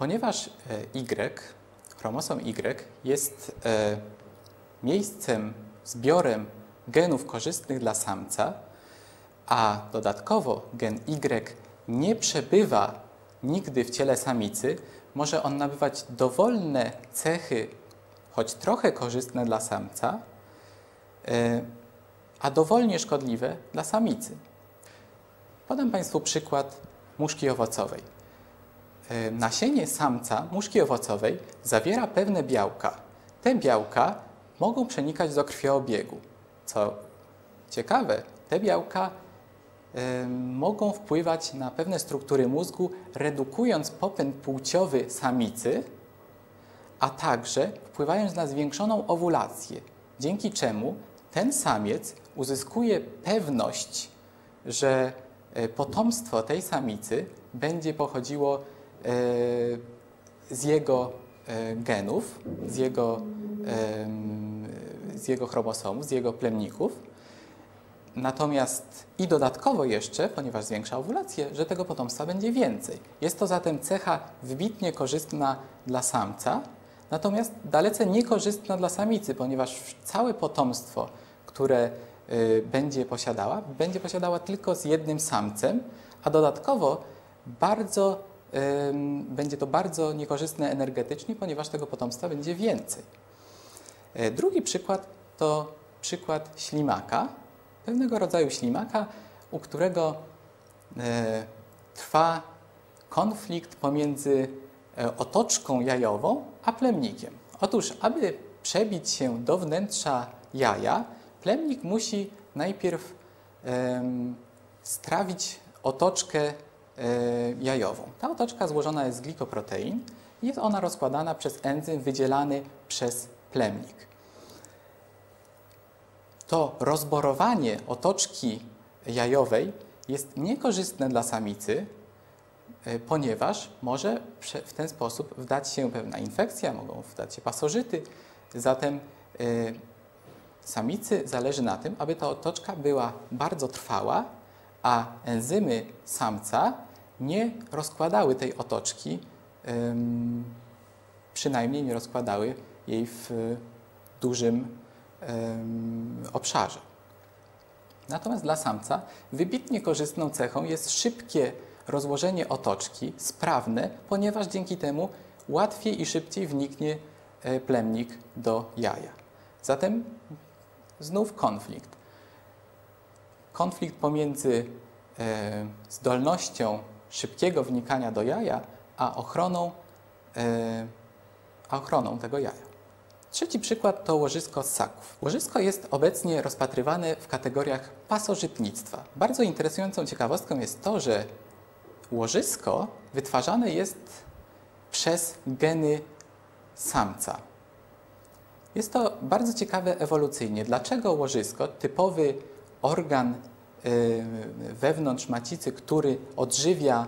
Ponieważ e, Y, chromosom Y jest e, miejscem, zbiorem genów korzystnych dla samca, a dodatkowo gen Y nie przebywa nigdy w ciele samicy, może on nabywać dowolne cechy, choć trochę korzystne dla samca, e, a dowolnie szkodliwe dla samicy. Podam Państwu przykład muszki owocowej. E, nasienie samca muszki owocowej zawiera pewne białka. Te białka mogą przenikać do krwioobiegu. Co ciekawe, te białka y, mogą wpływać na pewne struktury mózgu, redukując popęd płciowy samicy, a także wpływając na zwiększoną owulację, dzięki czemu ten samiec uzyskuje pewność, że e, potomstwo tej samicy będzie pochodziło e, z jego e, genów, z jego, z jego chromosomów, z jego plemników. Natomiast i dodatkowo jeszcze, ponieważ zwiększa owulację, że tego potomstwa będzie więcej. Jest to zatem cecha wybitnie korzystna dla samca, natomiast dalece niekorzystna dla samicy, ponieważ całe potomstwo, które będzie posiadała, będzie posiadała tylko z jednym samcem, a dodatkowo bardzo, będzie to bardzo niekorzystne energetycznie, ponieważ tego potomstwa będzie więcej. E, drugi przykład to przykład ślimaka, pewnego rodzaju ślimaka, u którego e, trwa konflikt pomiędzy e, otoczką jajową a plemnikiem. Otóż, aby przebić się do wnętrza jaja, plemnik musi najpierw strawić otoczkę jajową. Ta otoczka złożona jest z glikoprotein i jest ona rozkładana przez enzym wydzielany przez plemnik. To rozborowanie otoczki jajowej jest niekorzystne dla samicy, e, ponieważ może w ten sposób wdać się pewna infekcja, mogą wdać się pasożyty. Zatem e, Samicy zależy na tym, aby ta otoczka była bardzo trwała, a enzymy samca nie rozkładały tej otoczki, przynajmniej nie rozkładały jej w dużym obszarze. Natomiast dla samca wybitnie korzystną cechą jest szybkie rozłożenie otoczki, sprawne, ponieważ dzięki temu łatwiej i szybciej wniknie e, plemnik do jaja. Zatem znów konflikt. Konflikt pomiędzy e, zdolnością szybkiego wnikania do jaja, a ochroną, e, a ochroną tego jaja. Trzeci przykład to łożysko ssaków. Łożysko jest obecnie rozpatrywane w kategoriach pasożytnictwa. Bardzo interesującą ciekawostką jest to, że łożysko wytwarzane jest przez geny samca. Jest to bardzo ciekawe ewolucyjnie. Dlaczego łożysko, typowy organ wewnątrz macicy, który odżywia,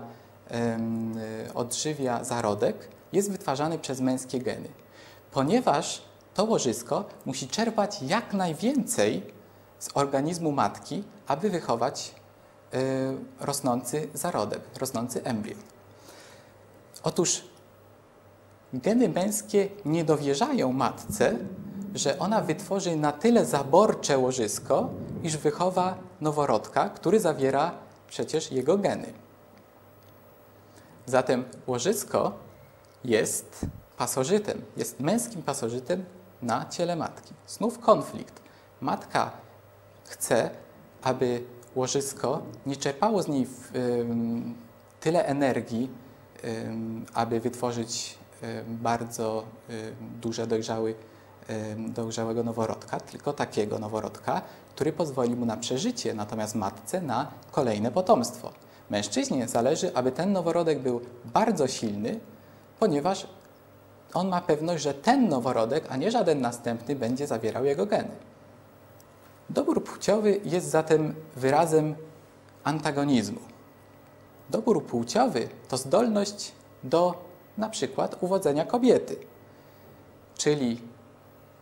y, odżywia zarodek, jest wytwarzany przez męskie geny? Ponieważ to łożysko musi czerpać jak najwięcej z organizmu matki, aby wychować y, rosnący zarodek, rosnący embrion. Otóż geny męskie nie dowierzają matce, że ona wytworzy na tyle zaborcze łożysko, iż wychowa noworodka, który zawiera przecież jego geny. Zatem łożysko jest pasożytem, jest męskim pasożytem na ciele matki. Znów konflikt. Matka chce, aby łożysko nie czerpało z niej tyle energii, aby wytworzyć bardzo duże, dojrzały, dojrzałego noworodka, tylko takiego noworodka, który pozwoli mu na przeżycie, natomiast matce na kolejne potomstwo. Mężczyźnie zależy, aby ten noworodek był bardzo silny, ponieważ on ma pewność, że ten noworodek, a nie żaden następny, będzie zawierał jego geny. Dobór płciowy jest zatem wyrazem antagonizmu. Dobór płciowy to zdolność do na przykład uwodzenia kobiety. Czyli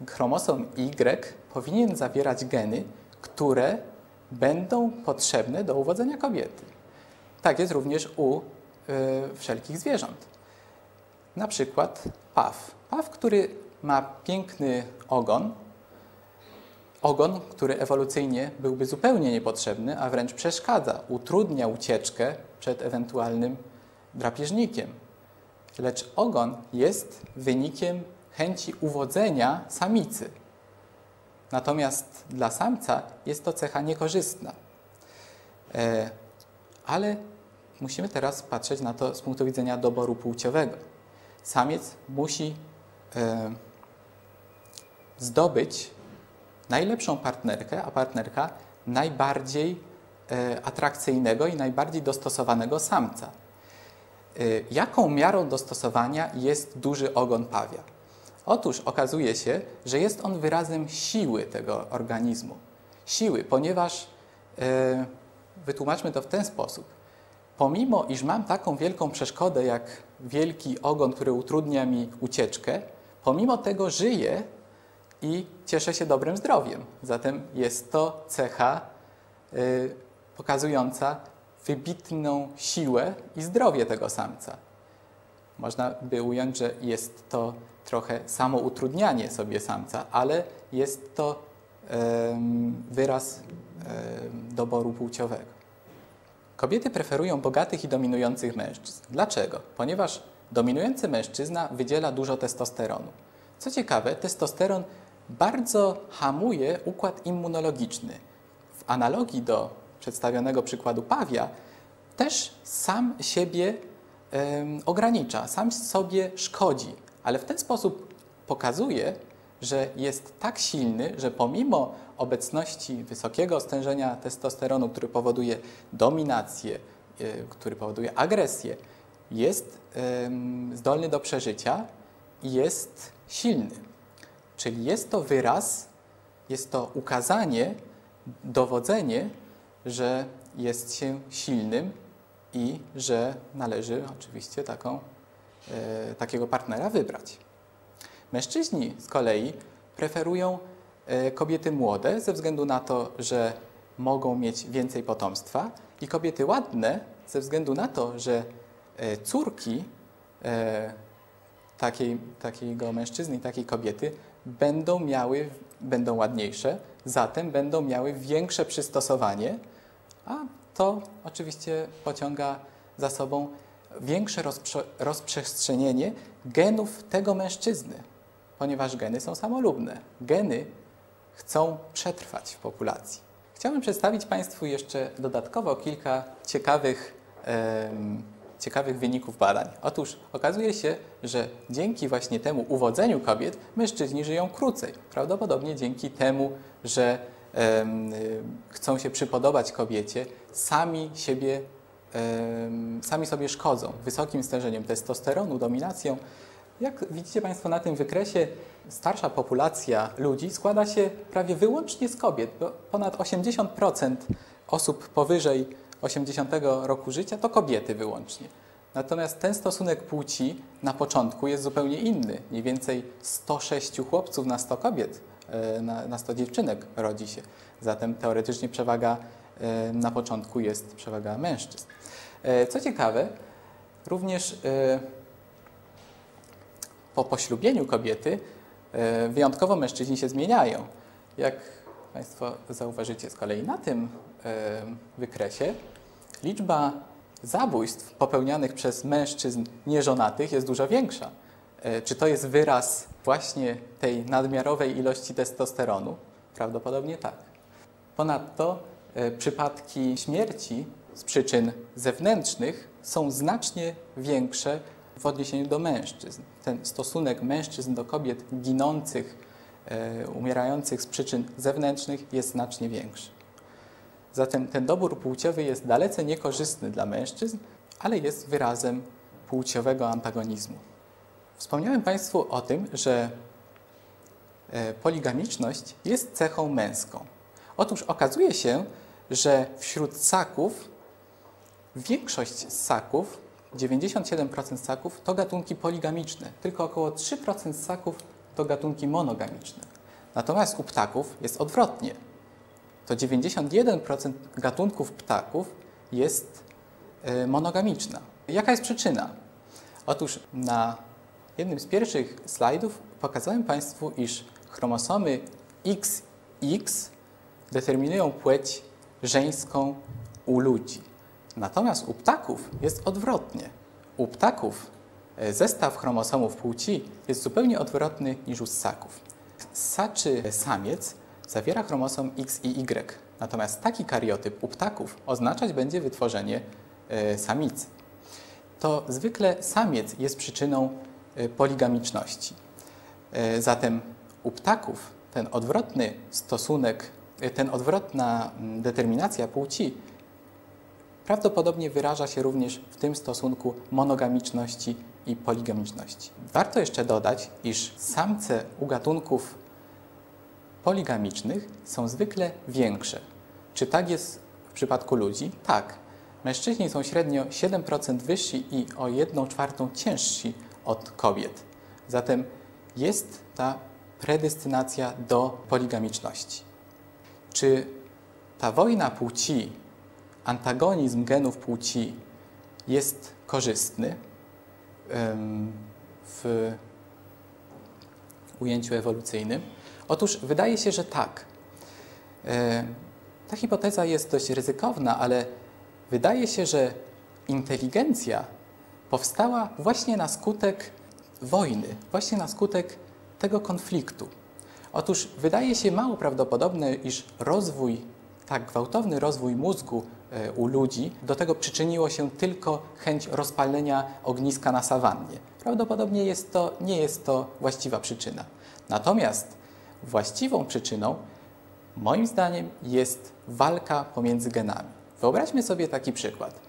chromosom Y powinien zawierać geny, które będą potrzebne do uwodzenia kobiety. Tak jest również u y, wszelkich zwierząt. Na przykład paw. Paw, który ma piękny ogon, ogon, który ewolucyjnie byłby zupełnie niepotrzebny, a wręcz przeszkadza, utrudnia ucieczkę przed ewentualnym drapieżnikiem. Lecz ogon jest wynikiem chęci uwodzenia samicy. Natomiast dla samca jest to cecha niekorzystna. E, ale musimy teraz patrzeć na to z punktu widzenia doboru płciowego. Samiec musi e, zdobyć najlepszą partnerkę, a partnerka najbardziej e, atrakcyjnego i najbardziej dostosowanego samca. Jaką miarą dostosowania jest duży ogon pawia? Otóż okazuje się, że jest on wyrazem siły tego organizmu. Siły, ponieważ wytłumaczmy to w ten sposób. Pomimo, iż mam taką wielką przeszkodę jak wielki ogon, który utrudnia mi ucieczkę, pomimo tego żyję i cieszę się dobrym zdrowiem. Zatem jest to cecha y, pokazująca wybitną siłę i zdrowie tego samca. Można by ująć, że jest to trochę samoutrudnianie sobie samca, ale jest to wyraz doboru płciowego. Kobiety preferują bogatych i dominujących mężczyzn. Dlaczego? Ponieważ dominujący mężczyzna wydziela dużo testosteronu. Co ciekawe, testosteron bardzo hamuje układ immunologiczny. W analogii do przedstawionego przykładu pawia, też sam siebie ogranicza, sam sobie szkodzi, ale w ten sposób pokazuje, że jest tak silny, że pomimo obecności wysokiego stężenia testosteronu, który powoduje dominację, y, który powoduje agresję, jest zdolny do przeżycia i jest silny. Czyli jest to wyraz, jest to ukazanie, dowodzenie, że jest się silnym i że należy oczywiście taką, e, takiego partnera wybrać. Mężczyźni z kolei preferują e, kobiety młode ze względu na to, że mogą mieć więcej potomstwa i kobiety ładne ze względu na to, że e, córki e, takiej, takiego mężczyzny i takiej kobiety będą miały, będą ładniejsze, zatem będą miały większe przystosowanie, a to oczywiście pociąga za sobą większe rozprze rozprzestrzenienie genów tego mężczyzny ponieważ geny są samolubne. Geny chcą przetrwać w populacji. Chciałbym przedstawić Państwu jeszcze dodatkowo kilka ciekawych, ciekawych wyników badań. Otóż okazuje się, że dzięki właśnie temu uwodzeniu kobiet mężczyźni żyją krócej. Prawdopodobnie dzięki temu, że chcą się przypodobać kobiecie, sami siebie, sami sobie szkodzą wysokim stężeniem testosteronu, dominacją jak widzicie Państwo na tym wykresie, starsza populacja ludzi składa się prawie wyłącznie z kobiet, bo ponad 80% osób powyżej 80 roku życia to kobiety wyłącznie. Natomiast ten stosunek płci na początku jest zupełnie inny. Mniej więcej 106 chłopców na 100 kobiet, e, na, na 100 dziewczynek rodzi się. Zatem teoretycznie przewaga na początku jest przewaga mężczyzn. E, co ciekawe, również po poślubieniu kobiety e, wyjątkowo mężczyźni się zmieniają. Jak Państwo zauważycie z kolei na tym e, wykresie, liczba zabójstw popełnianych przez mężczyzn nieżonatych jest dużo większa. E, czy to jest wyraz właśnie tej nadmiarowej ilości testosteronu? Prawdopodobnie tak. Ponadto przypadki śmierci z przyczyn zewnętrznych są znacznie większe w odniesieniu do mężczyzn. Ten stosunek mężczyzn do kobiet ginących, e, umierających z przyczyn zewnętrznych jest znacznie większy. Zatem ten dobór płciowy jest dalece niekorzystny dla mężczyzn, ale jest wyrazem płciowego antagonizmu. Wspomniałem Państwu o tym, że e, poligamiczność jest cechą męską. Otóż okazuje się, że wśród ssaków większość ssaków 97% ssaków to gatunki poligamiczne, tylko około 3% ssaków to gatunki monogamiczne. Natomiast u ptaków jest odwrotnie. To 91% gatunków ptaków jest e, monogamiczna. Jaka jest przyczyna? Otóż na jednym z pierwszych slajdów pokazałem Państwu, iż chromosomy XX determinują płeć żeńską u ludzi. Natomiast u ptaków jest odwrotnie. U ptaków e, zestaw chromosomów płci jest zupełnie odwrotny niż u ssaków. Ssaczy samiec zawiera chromosom X i Y, natomiast taki kariotyp u ptaków oznaczać będzie wytworzenie e, samicy. To zwykle samiec jest przyczyną e, poligamiczności. Zatem u ptaków ten odwrotny stosunek, ten odwrotna mm, determinacja płci prawdopodobnie wyraża się również w tym stosunku monogamiczności i poligamiczności. Warto jeszcze dodać, iż samce u gatunków poligamicznych są zwykle większe. Czy tak jest w przypadku ludzi? Tak. Mężczyźni są średnio 7% wyżsi i o 1 czwartą ciężsi od kobiet. Zatem jest ta predestynacja do poligamiczności. Czy ta wojna płci antagonizm genów płci jest korzystny w ujęciu ewolucyjnym? Otóż wydaje się, że tak. E, ta hipoteza jest dość ryzykowna, ale wydaje się, że inteligencja powstała właśnie na skutek wojny, właśnie na skutek tego konfliktu. Otóż wydaje się mało prawdopodobne, iż rozwój, tak gwałtowny rozwój mózgu E, u ludzi. Do tego przyczyniło się tylko chęć rozpalenia ogniska na sawannie. Prawdopodobnie jest to, nie jest to właściwa przyczyna. Natomiast właściwą przyczyną, moim zdaniem, jest walka pomiędzy genami. Wyobraźmy sobie taki przykład.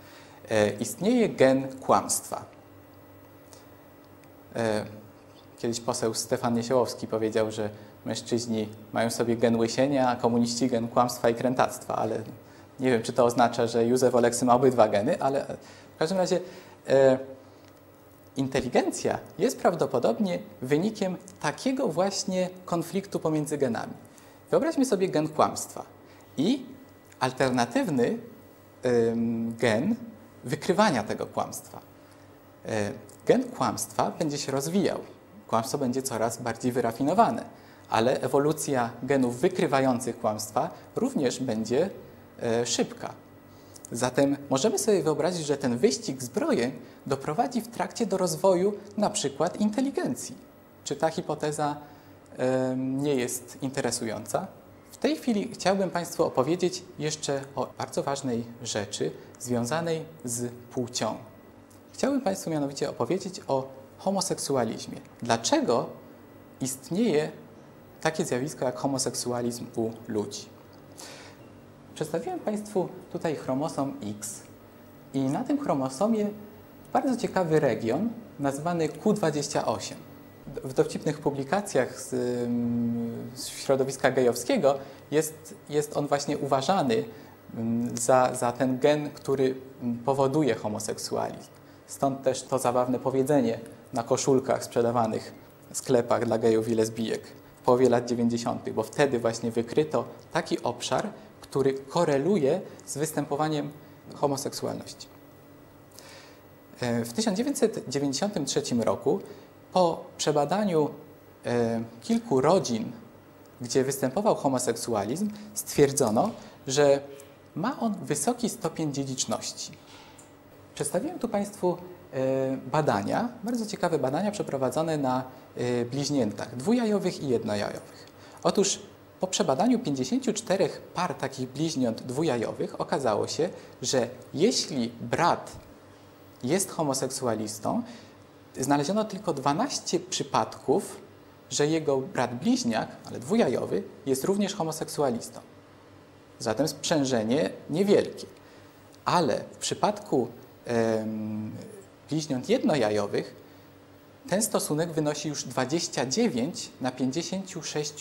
E, istnieje gen kłamstwa. E, kiedyś poseł Stefan Niesiełowski powiedział, że mężczyźni mają sobie gen łysienia, a komuniści gen kłamstwa i krętactwa, ale nie wiem, czy to oznacza, że Józef Oleksy ma obydwa geny, ale w każdym razie e, inteligencja jest prawdopodobnie wynikiem takiego właśnie konfliktu pomiędzy genami. Wyobraźmy sobie gen kłamstwa i alternatywny gen wykrywania tego kłamstwa. E, gen kłamstwa będzie się rozwijał. Kłamstwo będzie coraz bardziej wyrafinowane, ale ewolucja genów wykrywających kłamstwa również będzie E, szybka. Zatem możemy sobie wyobrazić, że ten wyścig zbrojeń doprowadzi w trakcie do rozwoju na przykład inteligencji. Czy ta hipoteza nie jest interesująca? W tej chwili chciałbym Państwu opowiedzieć jeszcze o bardzo ważnej rzeczy związanej z płcią. Chciałbym Państwu mianowicie opowiedzieć o homoseksualizmie. Dlaczego istnieje takie zjawisko jak homoseksualizm u ludzi? Przedstawiłem Państwu tutaj chromosom X i na tym chromosomie bardzo ciekawy region nazwany Q28. W dowcipnych publikacjach z, z środowiska gejowskiego jest, jest on właśnie uważany za, za ten gen, który powoduje homoseksualizm. Stąd też to zabawne powiedzenie na koszulkach sprzedawanych w sklepach dla gejów i lesbijek połowie lat 90., bo wtedy właśnie wykryto taki obszar, który koreluje z występowaniem homoseksualności. E, w 1993 roku po przebadaniu e, kilku rodzin, gdzie występował homoseksualizm, stwierdzono, że ma on wysoki stopień dziedziczności. Przedstawiłem tu Państwu e, badania, bardzo ciekawe badania przeprowadzone na bliźniętach dwujajowych i jednojajowych. Otóż po przebadaniu 54 par takich bliźniąt dwujajowych okazało się, że jeśli brat jest homoseksualistą, znaleziono tylko 12 przypadków, że jego brat bliźniak, ale dwujajowy, jest również homoseksualistą. Zatem sprzężenie niewielkie. Ale w przypadku bliźniąt jednojajowych ten stosunek wynosi już 29 na 56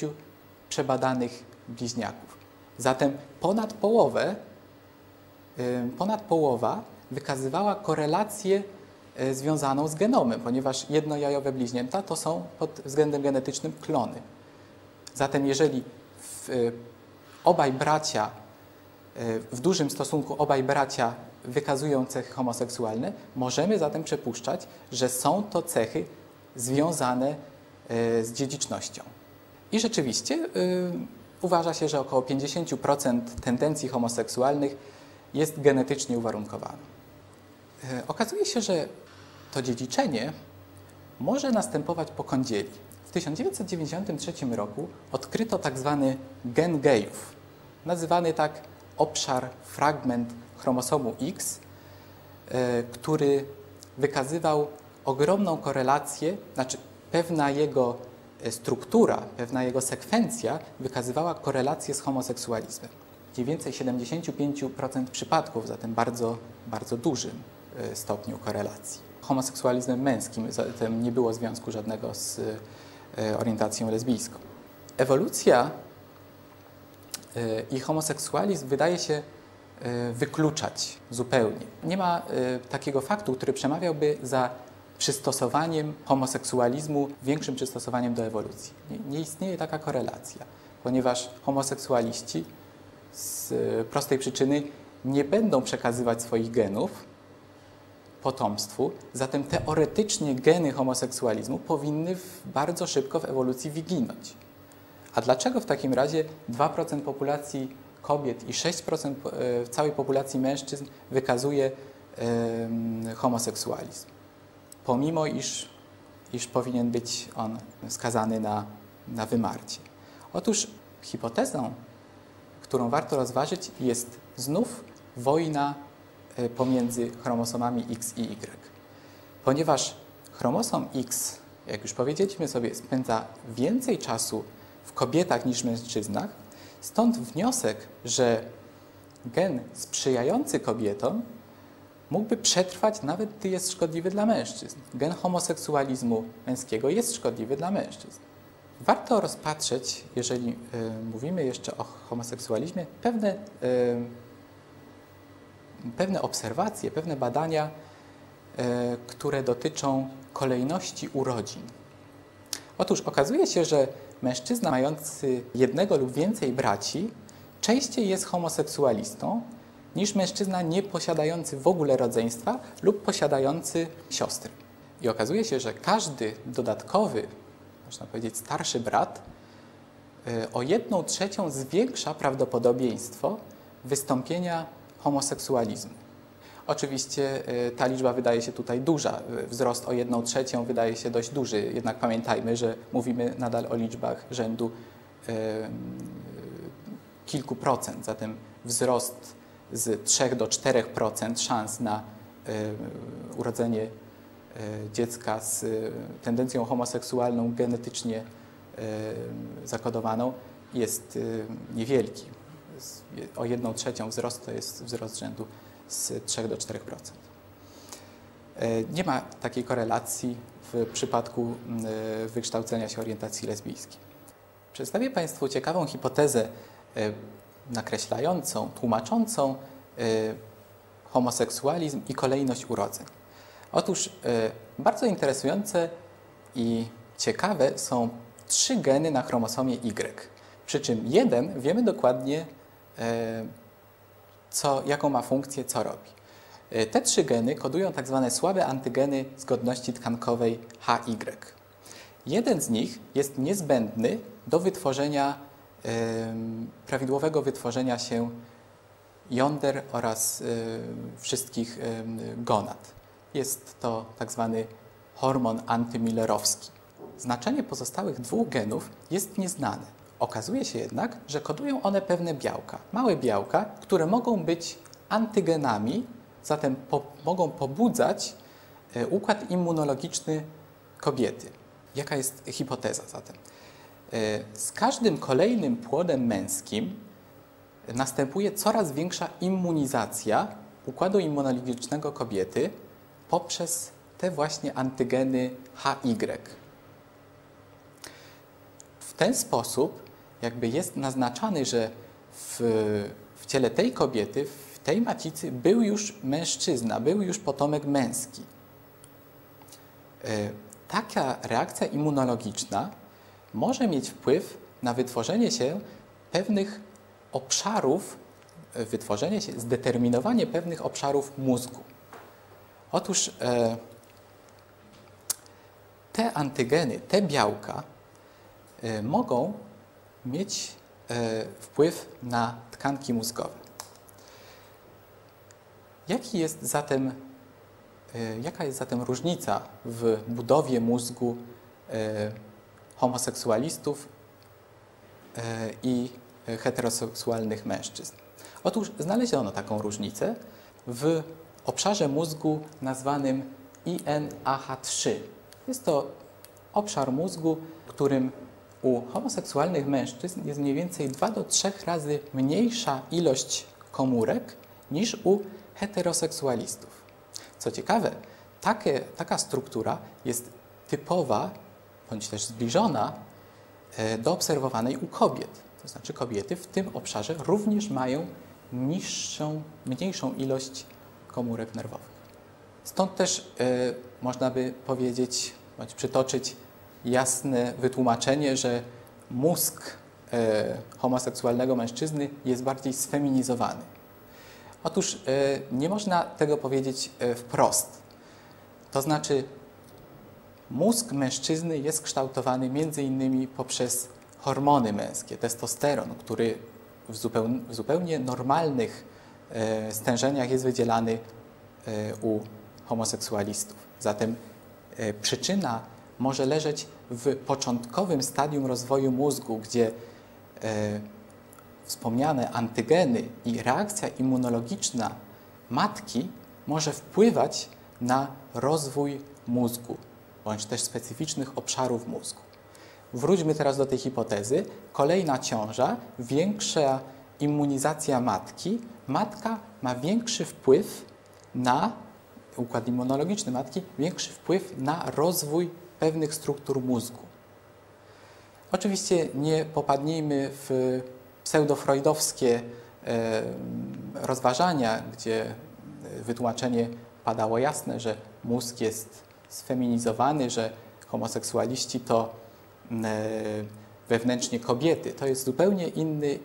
przebadanych bliźniaków. Zatem ponad połowę, ponad połowa wykazywała korelację e, związaną z genomem, ponieważ jednojajowe bliźnięta to są pod względem genetycznym klony. Zatem jeżeli w, e, obaj bracia, w dużym stosunku obaj bracia wykazują cechy homoseksualne, możemy zatem przypuszczać, że są to cechy związane z dziedzicznością. I rzeczywiście uważa się, że około 50% tendencji homoseksualnych jest genetycznie uwarunkowane. Okazuje się, że to dziedziczenie może następować po kądzieli. W 1993 roku odkryto tak zwany gen gejów, nazywany tak obszar, fragment chromosomu X, e, który wykazywał ogromną korelację, znaczy pewna jego e, struktura, pewna jego sekwencja wykazywała korelację z homoseksualizmem. Mniej więcej 75% przypadków, zatem bardzo, bardzo dużym e, stopniu korelacji. Homoseksualizmem męskim zatem nie było związku żadnego z orientacją lesbijską. Ewolucja i homoseksualizm wydaje się wykluczać zupełnie. Nie ma e, takiego faktu, który przemawiałby za przystosowaniem homoseksualizmu, większym przystosowaniem do ewolucji. Nie, nie istnieje taka korelacja, ponieważ homoseksualiści z prostej przyczyny nie będą przekazywać swoich genów potomstwu, zatem teoretycznie geny homoseksualizmu powinny bardzo szybko w ewolucji wyginąć. A dlaczego w takim razie 2% populacji kobiet i 6% e, całej populacji mężczyzn wykazuje homoseksualizm? Pomimo iż, iż powinien być on skazany na, na wymarcie. Otóż hipotezą, którą warto rozważyć, jest znów wojna e, pomiędzy chromosomami X i Y. Ponieważ chromosom X, jak już powiedzieliśmy sobie, spędza więcej czasu w kobietach niż mężczyznach. Stąd wniosek, że gen sprzyjający kobietom mógłby przetrwać nawet gdy jest szkodliwy dla mężczyzn. Gen homoseksualizmu męskiego jest szkodliwy dla mężczyzn. Warto rozpatrzeć, jeżeli y, mówimy jeszcze o homoseksualizmie, pewne, y, pewne obserwacje, pewne badania, y, które dotyczą kolejności urodzin. Otóż okazuje się, że mężczyzna mający jednego lub więcej braci częściej jest homoseksualistą niż mężczyzna nie posiadający w ogóle rodzeństwa lub posiadający siostry. I okazuje się, że każdy dodatkowy, można powiedzieć, starszy brat e, o jedną trzecią zwiększa prawdopodobieństwo wystąpienia homoseksualizmu. Oczywiście y, ta liczba wydaje się tutaj duża. Wzrost o 1 trzecią wydaje się dość duży, jednak pamiętajmy, że mówimy nadal o liczbach rzędu y, kilku procent. Zatem wzrost z 3 do 4% szans na urodzenie dziecka z tendencją homoseksualną genetycznie zakodowaną jest niewielki. O 1 trzecią wzrost to jest wzrost rzędu z 3 do 4%. E, nie ma takiej korelacji w przypadku e, wykształcenia się orientacji lesbijskiej. Przedstawię Państwu ciekawą hipotezę e, nakreślającą, tłumaczącą homoseksualizm i kolejność urodzeń. Otóż bardzo interesujące i ciekawe są trzy geny na chromosomie Y. Przy czym jeden wiemy dokładnie, co, jaką ma funkcję, co robi. E, te trzy geny kodują tak zwane słabe antygeny zgodności tkankowej HY. Jeden z nich jest niezbędny do wytworzenia, prawidłowego wytworzenia się jąder oraz wszystkich gonad. Jest to tak zwany hormon antymillerowski. Znaczenie pozostałych dwóch genów jest nieznane. Okazuje się jednak, że kodują one pewne białka, małe białka, które mogą być antygenami, zatem po, mogą pobudzać e, układ immunologiczny kobiety. Jaka jest hipoteza zatem? E, z każdym kolejnym płodem męskim następuje coraz większa immunizacja układu immunologicznego kobiety poprzez te właśnie antygeny HY. W ten sposób jakby jest naznaczany, że w, w ciele tej kobiety, w tej macicy był już mężczyzna, był już potomek męski. E, taka reakcja immunologiczna może mieć wpływ na wytworzenie się pewnych obszarów, e, wytworzenie się, zdeterminowanie pewnych obszarów mózgu. Otóż e, te antygeny, te białka mogą mieć y, wpływ na tkanki mózgowe. Jaki jest zatem, jaka jest zatem różnica w budowie mózgu homoseksualistów i heteroseksualnych mężczyzn? Otóż znaleziono taką różnicę w obszarze mózgu nazwanym INAH3. Jest to obszar mózgu, którym u homoseksualnych mężczyzn jest mniej więcej 2 do 3 razy mniejsza ilość komórek niż u heteroseksualistów. Co ciekawe, takie, taka struktura jest typowa bądź też zbliżona e, do obserwowanej u kobiet. To znaczy kobiety w tym obszarze również mają niższą, mniejszą ilość komórek nerwowych. Stąd też y, można by powiedzieć, bądź przytoczyć jasne wytłumaczenie, że mózg y, homoseksualnego mężczyzny jest bardziej sfeminizowany. Otóż y, nie można tego powiedzieć wprost. To znaczy, mózg mężczyzny jest kształtowany między innymi poprzez hormony męskie, testosteron, który w zupełnie, w zupełnie normalnych e, stężeniach jest wydzielany e, u homoseksualistów. Zatem e, przyczyna może leżeć w początkowym stadium rozwoju mózgu, gdzie wspomniane antygeny i reakcja immunologiczna matki może wpływać na rozwój mózgu bądź też specyficznych obszarów mózgu. Wróćmy teraz do tej hipotezy. Kolejna ciąża, większa immunizacja matki. Matka ma większy wpływ na układ immunologiczny matki, większy wpływ na rozwój pewnych struktur mózgu. Oczywiście nie popadnijmy w pseudofreudowskie e, rozważania, gdzie wytłumaczenie padało jasne, że mózg jest sfeminizowany, że homoseksualiści to E, wewnętrznie kobiety. To jest zupełnie inny,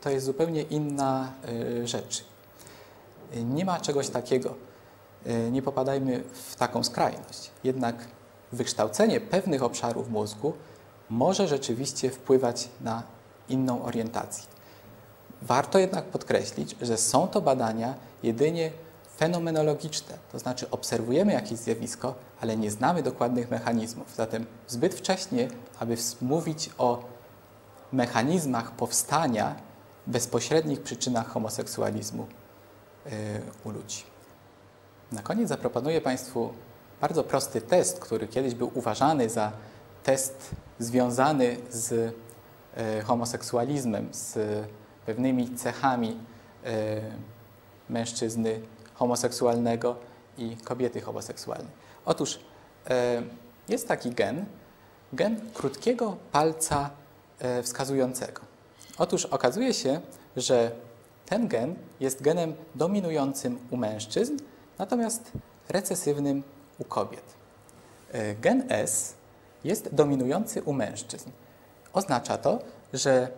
to jest zupełnie inna e, rzecz. Nie ma czegoś takiego. E, nie popadajmy w taką skrajność. Jednak wykształcenie pewnych obszarów mózgu może rzeczywiście wpływać na inną orientację. Warto jednak podkreślić, że są to badania jedynie fenomenologiczne, to znaczy obserwujemy jakieś zjawisko, ale nie znamy dokładnych mechanizmów. Zatem zbyt wcześnie, aby mówić o mechanizmach powstania, bezpośrednich przyczynach homoseksualizmu yy, u ludzi. Na koniec zaproponuję Państwu bardzo prosty test, który kiedyś był uważany za test związany z yy, homoseksualizmem, z pewnymi cechami yy, mężczyzny homoseksualnego i kobiety homoseksualnej. Otóż e, jest taki gen, gen krótkiego palca e, wskazującego. Otóż okazuje się, że ten gen jest genem dominującym u mężczyzn, natomiast recesywnym u kobiet. E, gen S jest dominujący u mężczyzn. Oznacza to, że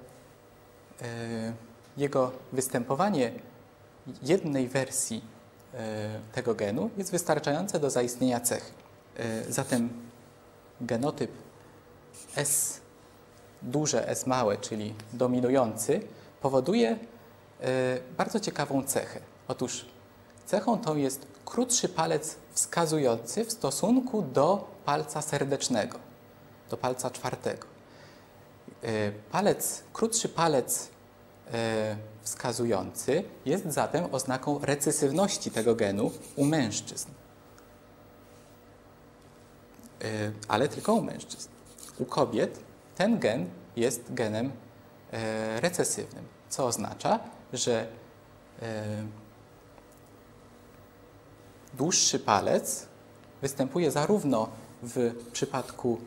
jego występowanie jednej wersji E, tego genu jest wystarczające do zaistnienia cechy. E, zatem genotyp S duże, S małe, czyli dominujący, powoduje e, bardzo ciekawą cechę. Otóż cechą tą jest krótszy palec wskazujący w stosunku do palca serdecznego, do palca czwartego. Palec, krótszy palec wskazujący jest zatem oznaką recesywności tego genu u mężczyzn. E, ale tylko u mężczyzn. U kobiet ten gen jest genem e, recesywnym, co oznacza, że e, dłuższy palec występuje zarówno w przypadku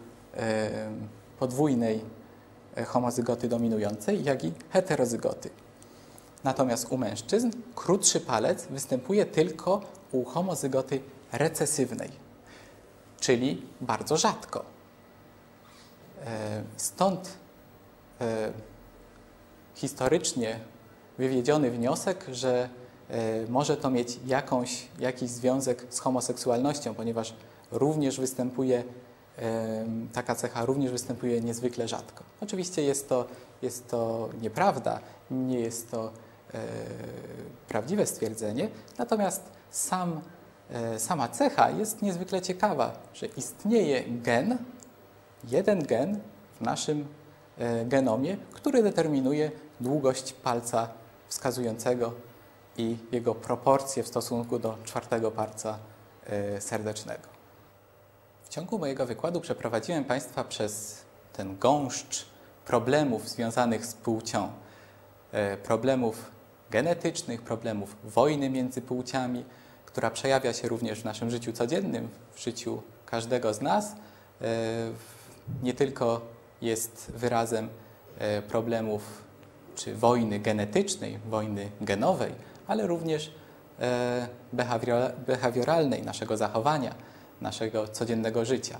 podwójnej homozygoty dominującej, jak i heterozygoty. Natomiast u mężczyzn krótszy palec występuje tylko u homozygoty recesywnej, czyli bardzo rzadko. E, stąd e, historycznie wywiedziony wniosek, że e, może to mieć jakąś, jakiś związek z homoseksualnością, ponieważ również występuje em, taka cecha również występuje niezwykle rzadko. Oczywiście jest to, jest to nieprawda, nie jest to e, prawdziwe stwierdzenie, natomiast sam, e, sama cecha jest niezwykle ciekawa, że istnieje gen, jeden gen w naszym e, genomie, który determinuje długość palca wskazującego i jego proporcje w stosunku do czwartego palca e, serdecznego. W ciągu mojego wykładu przeprowadziłem Państwa przez ten gąszcz problemów związanych z płcią, e, problemów genetycznych, problemów wojny między płciami, która przejawia się również w naszym życiu codziennym, w życiu każdego z nas. E, Nie tylko jest wyrazem problemów czy wojny genetycznej, wojny genowej, ale również e, behawiora- behawioralnej naszego zachowania, naszego codziennego życia.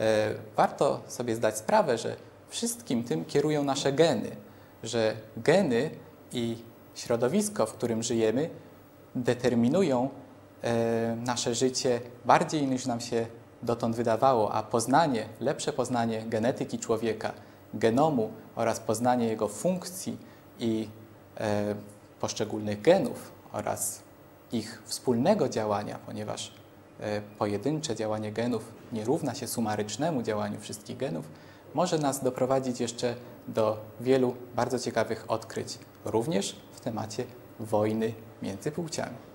E, Warto sobie zdać sprawę, że wszystkim tym kierują nasze geny, że geny i środowisko, w którym żyjemy, determinują e, nasze życie bardziej niż nam się dotąd wydawało, a poznanie, lepsze poznanie genetyki człowieka, genomu oraz poznanie jego funkcji i poszczególnych genów oraz ich wspólnego działania, ponieważ e, pojedyncze działanie genów nie równa się sumarycznemu działaniu wszystkich genów, może nas doprowadzić jeszcze do wielu bardzo ciekawych odkryć, również w temacie wojny między płciami.